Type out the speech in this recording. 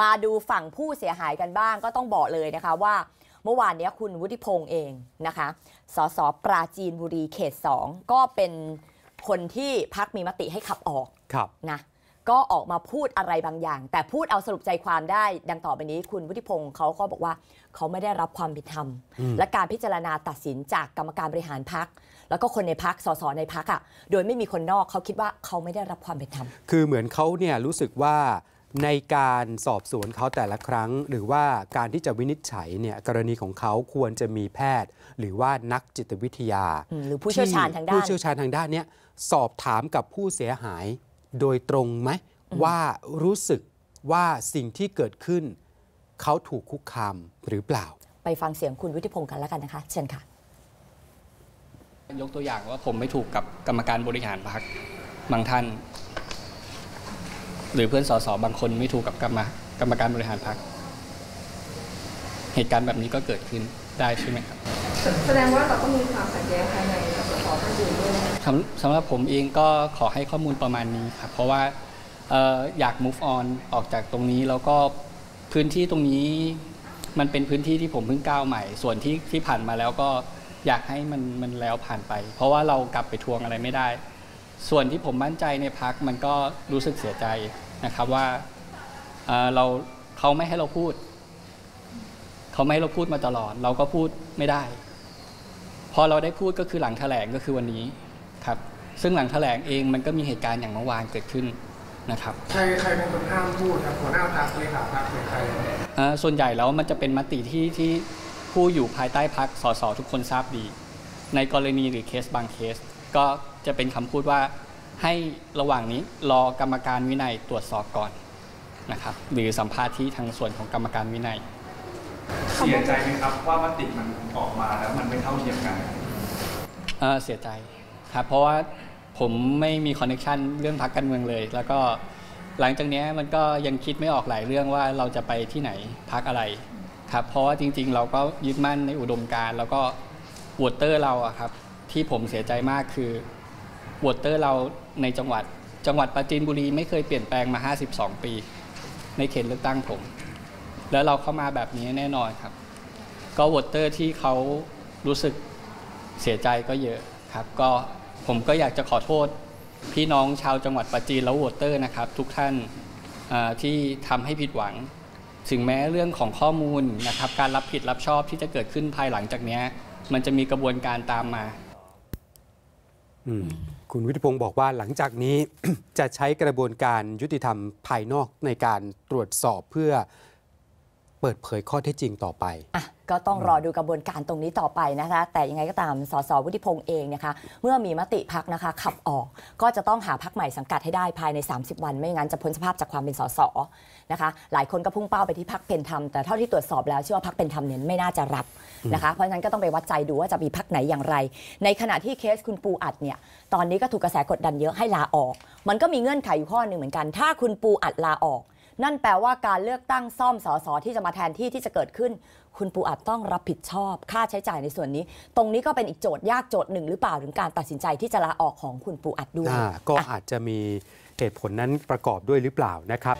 มาดูฝั่งผู้เสียหายกันบ้างก็ต้องบอกเลยนะคะว่า เมื่อวานเนี้ยคุณวุฒิพงษ์เองนะคะ สสปราจีนบุรีเขต 2 ก็เป็นคนที่พักมีมติให้ขับออกครับนะก็ออกมาพูดอะไรบางอย่าง แต่พูดเอาสรุปใจความได้ ดังต่อไปนี้คุณวุฒิพงศ์เขาก็บอกว่าเขาไม่ได้รับความเป็นธรรมอืมและการพิจารณาตัดสินจากกรรมการบริหารพัก แล้วก็คนในพักสสในพักอะ โดยไม่มีคนนอกเขาคิดว่าเขาไม่ได้รับความเป็นธรรม คือเหมือนเขาเนี่ยรู้สึกว่า ในการสอบสวนเขาแต่ละครั้ง หรือว่าการที่จะวินิจฉัยเนี่ยกรณีของเขาควรจะมีแพทย์ หรือว่านักจิตวิทยาอืมหรือผู้เชี่ยวชาญทางด้านผู้เชี่ยวชาญทางด้านเนี้ยสอบถามกับผู้เสียหายโดยตรงไหมว่ารู้สึกว่าสิ่งที่เกิดขึ้น เขาถูกคุกคามหรือเปล่า ไปฟังเสียงคุณวุฒิพงศ์กันแล้วกันนะคะ เชิญค่ะ ยกตัวอย่างว่าผมไม่ถูกกับกรรมการบริหารพรรคบางท่าน หรือเพื่อนสสบางคนไม่ถูกกับกรรมกรรมการบริหารพรรคเหตุการณ์แบบนี้ก็เกิดขึ้นได้ใช่ไหมครับ แสดงว่าเราก็มีความขัดแย้งภายในกับสสท่านอื่นด้วยนะคะสำสำหรับผมเองก็ขอให้ข้อมูลประมาณนี้ครับเพราะว่าเอ่ออยาก move on ออกจากตรงนี้แล้วก็พื้นที่ตรงนี้มันเป็นพื้นที่ที่ผมเพิ่งก้าวใหม่ ส่วนที่ที่ผ่านมาแล้วก็อยากให้มันมันแล้วผ่านไป เพราะว่าเรากลับไปทวงอะไรไม่ได้ ส่วนที่ผมมั่นใจในพักมันก็รู้สึกเสียใจนะครับว่าเอ่อเราเขาไม่ให้เราพูด เขาไม่ให้เราพูดมาตลอด เราก็พูดไม่ได้ พอเราได้พูดก็คือหลังแถลงก็คือวันนี้ครับ ซึ่งหลังแถลงเองมันก็มีเหตุการณ์อย่างเมื่อวานเกิดขึ้นนะครับใครใครเป็นคนห้ามพูดครับหัวหน้าพรรคเลขาพรรคหรือใครเอ่อส่วนใหญ่แล้วมันจะเป็นมติที่ที่ผู้อยู่ภายใต้พักสสทุกคนทราบดี ในกรณีหรือเคสบางเคส ก็ จะเป็นคำพูดว่าให้ระหว่างนี้รอกรรมการวินัยตรวจสอบก่อนนะครับ หรือสัมภาษณ์ที่ทางส่วนของกรรมการวินัย เสียใจไหมครับว่ามติมันออกมาแล้วมันไม่เท่าเทียมกันเอ่อเสียใจครับเพราะว่าผมไม่มีคอนเนคชันเรื่องพักการเมืองเลย แล้วก็หลังจากเนี้ยมันก็ยังคิดไม่ออกหลายเรื่องว่าเราจะไปที่ไหนพักอะไรครับเพราะว่าจริงๆ เราก็ยึดมั่นในอุดมการณ์แล้วก็ voter เราอะครับที่ผมเสียใจมากคือ voter เราในจังหวัด จังหวัดปราจีนบุรีไม่เคยเปลี่ยนแปลงมา 52 ปี ในเขตเลือกตั้งผม แล้วเราเข้ามาแบบนี้แน่นอนครับ ก็ voter ที่เขารู้สึกเสียใจก็เยอะครับ ก็ผมก็อยากจะขอโทษพี่น้องชาวจังหวัดปราจีนและโวเตอร์นะครับ ทุกท่านที่ทำให้ผิดหวัง ถึงแม้เรื่องของข้อมูลนะครับ การรับผิดรับชอบที่จะเกิดขึ้นภายหลังจากนี้มันจะมีกระบวนการตามมา อืม คุณวิทยพงศ์บอกว่าหลังจากนี้ จะใช้กระบวนการยุติธรรมภายนอกในการตรวจสอบเพื่อ เปิดเผยข้อเท็จจริงต่อไปอะก็ต้องรอดูกระบวนการตรงนี้ต่อไปนะคะ แต่ยังไงก็ตามสสวุฒิพงษ์เองนะคะ เมื่อมีมติพักนะคะ ขับออกก็จะต้องหาพักใหม่สังกัดให้ได้ภายใน 30 วัน ไม่งั้นจะพ้นสภาพจากความเป็นสสนะคะ หลายคนก็พุ่งเป้าไปที่พักเป็นธรรมแต่เท่าที่ตรวจสอบแล้วเชื่อว่าพักเป็นธรรมเนี่ยไม่น่าจะรับนะคะ เพราะฉะนั้นก็ต้องไปวัดใจดูว่าจะมีพักไหนอย่างไร ในขณะที่เคสคุณปูอัดเนี่ยตอนนี้ก็ถูกกระแสกดดันเยอะให้ลาออก มันก็มีเงื่อนไขอยู่ข้อหนึ่งเหมือนกัน ถ้าคุณปูอัดลาออก นั่นแปลว่าการเลือกตั้งซ่อมสสที่จะมาแทนที่ที่จะเกิดขึ้น คุณปูอัดต้องรับผิดชอบ ค่าใช้จ่ายในส่วนนี้ ตรงนี้ก็เป็นอีกโจทย์ยากโจทย์หนึ่งหรือเปล่าถึงการตัดสินใจที่จะลาออกของคุณปูอัดด้วยก็อาจจะมีเหตุผลนั้นประกอบด้วยหรือเปล่านะครับ